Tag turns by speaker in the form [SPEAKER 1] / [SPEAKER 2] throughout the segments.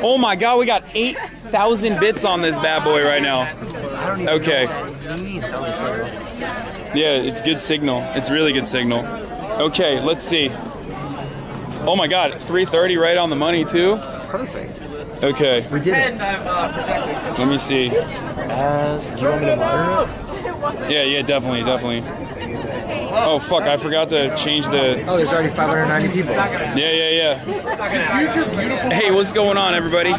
[SPEAKER 1] Oh my god, we got 8,000 bits on this bad boy right now.
[SPEAKER 2] I don't even
[SPEAKER 1] Okay.
[SPEAKER 2] know what it means on the signal.
[SPEAKER 1] Yeah, it's good signal. It's really good signal. Okay, let's see. Oh my god, 330 right on the money too.
[SPEAKER 2] Perfect.
[SPEAKER 1] Okay,
[SPEAKER 2] We did it.
[SPEAKER 1] let me see.
[SPEAKER 2] As, do you want me to?
[SPEAKER 1] Yeah, yeah, definitely, definitely. Oh fuck, I forgot to change the
[SPEAKER 2] Oh, there's already 590 people.
[SPEAKER 1] Yeah, yeah, yeah. Hey, what's going on, everybody?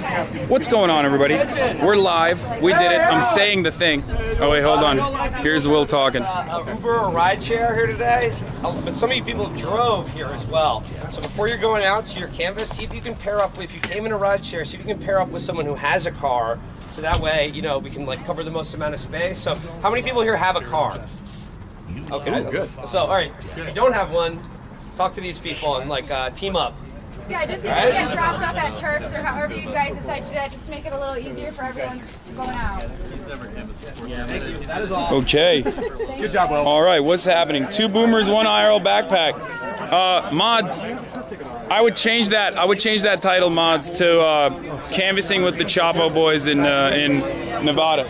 [SPEAKER 1] What's going on, everybody? We're live. We did it. I'm saying the thing. Oh, wait, hold on. Here's Will talking.
[SPEAKER 3] uh, Uber or rideshare here today, uh, but some of you people drove here as well. So before you're going out to your canvas, see if you can pair up. If you came in a rideshare, see if you can pair up with someone who has a car. So that way, you know, we can like cover the most amount of space. So how many people here have a car? Okay, good. So all right, if you don't have one, talk to these people and like uh, team up.
[SPEAKER 4] Yeah, just if you
[SPEAKER 3] Right.
[SPEAKER 4] get dropped off at Turks or however you guys decide to do that, just to make it a little easier for everyone going out.
[SPEAKER 1] Okay. Good job, Will. All right, what's happening? Two boomers, one IRL backpack. Uh, mods. I would change that. I would change that title, mods, to uh, canvassing with the Chapo Boys in uh, in Nevada.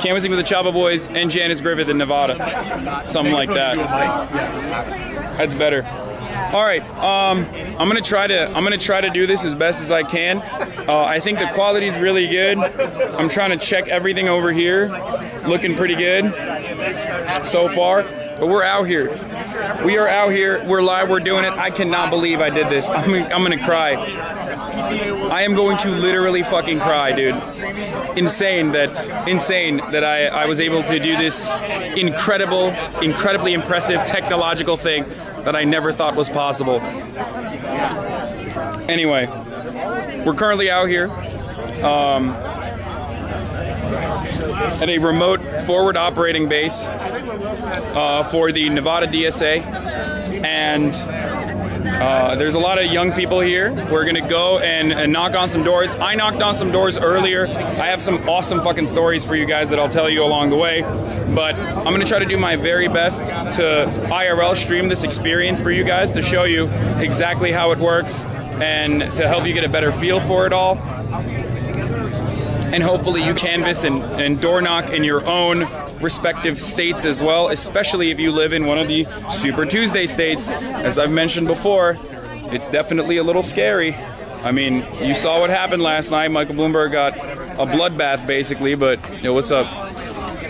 [SPEAKER 1] Canvassing with the Chapo Boys and Janice Griffith in Nevada. Something like that. That's better. All right, um, I'm gonna try to I'm gonna try to do this as best as I can. Uh, I think the quality is really good. I'm trying to check everything over here, looking pretty good so far. But we're out here. We are out here. We're live. We're doing it. I cannot believe I did this. I'm, I'm gonna cry. I am going to literally fucking cry, dude. Insane that insane that I, I was able to do this incredible, incredibly impressive technological thing that I never thought was possible. Anyway, we're currently out here um, at a remote forward operating base uh, for the Nevada DSA, and uh, there's a lot of young people here. We're gonna go and, and knock on some doors. I knocked on some doors earlier. I have some awesome fucking stories for you guys that I'll tell you along the way. But I'm gonna try to do my very best to IRL stream this experience for you guys to show you exactly how it works and to help you get a better feel for it all. And hopefully you canvas and, and door knock in your own respective states as well, especially if you live in one of the Super Tuesday states. As I've mentioned before, it's definitely a little scary. I mean, you saw what happened last night. Michael Bloomberg got a bloodbath basically, but yo, what's up?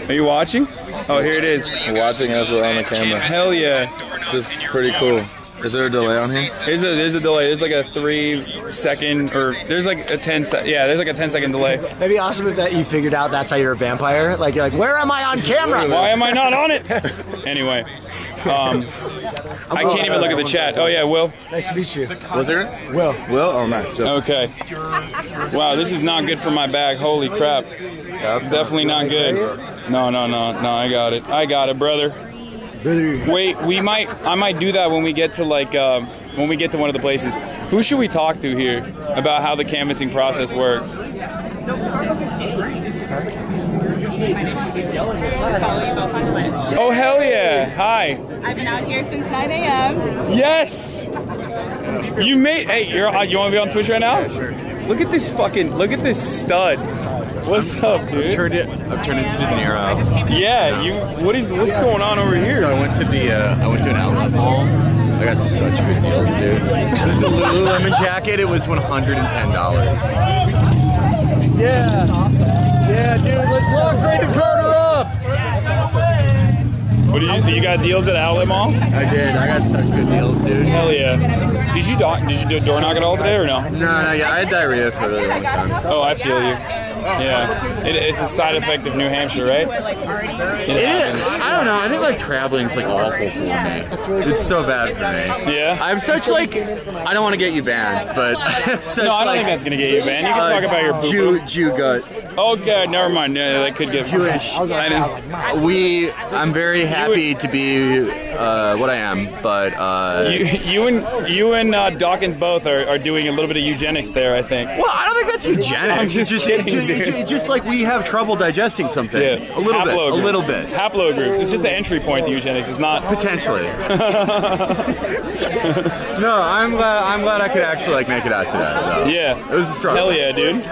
[SPEAKER 1] Are you watching? Oh, here it is.
[SPEAKER 5] watching as we're on the camera.
[SPEAKER 1] Hell yeah.
[SPEAKER 5] This is pretty cool. Is there a delay on here?
[SPEAKER 1] There's a, there's a delay. There's like a three second, or there's like a 10 sec. Yeah, there's like a 10 second delay.
[SPEAKER 2] That'd be awesome if that you figured out that's how you're a vampire. Like you're like, where am I on camera?
[SPEAKER 1] Why am I not on it? Anyway, um, I can't even look at the chat. Oh yeah, Will.
[SPEAKER 2] Nice to meet you.
[SPEAKER 5] Was there?
[SPEAKER 2] Will.
[SPEAKER 5] Will? Oh, nice. Joe.
[SPEAKER 1] Okay. Wow, this is not good for my bag. Holy crap. Definitely not good. No, no, no, no. I got it. I got it, brother. Wait, we might. I might do that when we get to like um, when we get to one of the places. Who should we talk to here about how the canvassing process works? Oh hell yeah! Hi.
[SPEAKER 6] I've been out here since 9 a.m.
[SPEAKER 1] Yes. You made. Hey, you're. uh, You want to be on Twitch right now? Look at this fucking. Look at this stud. What's up, dude?
[SPEAKER 7] I've turned it. I've turned into De Niro.
[SPEAKER 1] Yeah. You. What is? What's going on over
[SPEAKER 7] So
[SPEAKER 1] here?
[SPEAKER 7] I went to the. Uh, I went to an outlet mall. I got such good deals, dude. This is a Lululemon jacket. It was one hundred and ten dollars.
[SPEAKER 1] Yeah. Awesome. Yeah, dude. Let's lock Brandon Carter up. What do you? You got deals at Outlet Mall?
[SPEAKER 7] I did. I got such good deals, dude.
[SPEAKER 1] Hell yeah. Did you do, did you do a door knock at all today or no?
[SPEAKER 7] No, no, yeah, I had diarrhea for a long time.
[SPEAKER 1] Oh, I feel you. Yeah. It, it's a side effect of New Hampshire, right?
[SPEAKER 7] It is. I don't know. I think like traveling's like awful for me. It's so bad for me.
[SPEAKER 1] Yeah.
[SPEAKER 7] I'm such like. I don't want to get you banned, but such
[SPEAKER 1] No, I don't
[SPEAKER 7] like,
[SPEAKER 1] think that's gonna get you banned. You can talk about your
[SPEAKER 7] Jew,
[SPEAKER 1] poo
[SPEAKER 7] Jew gut.
[SPEAKER 1] Okay, never mind. Yeah, that could get
[SPEAKER 7] Jewish.
[SPEAKER 1] I
[SPEAKER 7] We, I'm very happy to be uh, what I am, but uh,
[SPEAKER 1] you, you and you and uh, Dawkins both are, are doing a little bit of eugenics there. I think.
[SPEAKER 7] well, I don't think that's eugenics.
[SPEAKER 1] I'm just
[SPEAKER 7] it's just,
[SPEAKER 1] kidding,
[SPEAKER 7] it's It- it- it's just like we have trouble digesting something.
[SPEAKER 1] Yes.
[SPEAKER 7] A little bit. A
[SPEAKER 1] Haplogroups.
[SPEAKER 7] little bit.
[SPEAKER 1] Haplogroups. It's just the entry point to eugenics. It's not.
[SPEAKER 7] Potentially. no, I'm glad. I'm glad I could actually like make it out today. though.
[SPEAKER 1] Yeah.
[SPEAKER 7] It was a struggle.
[SPEAKER 1] Hell yeah, dude.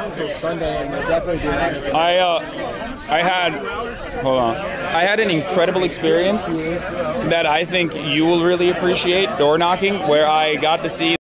[SPEAKER 1] I uh, I had hold on. I had an incredible experience that I think you will really appreciate door knocking, where I got to see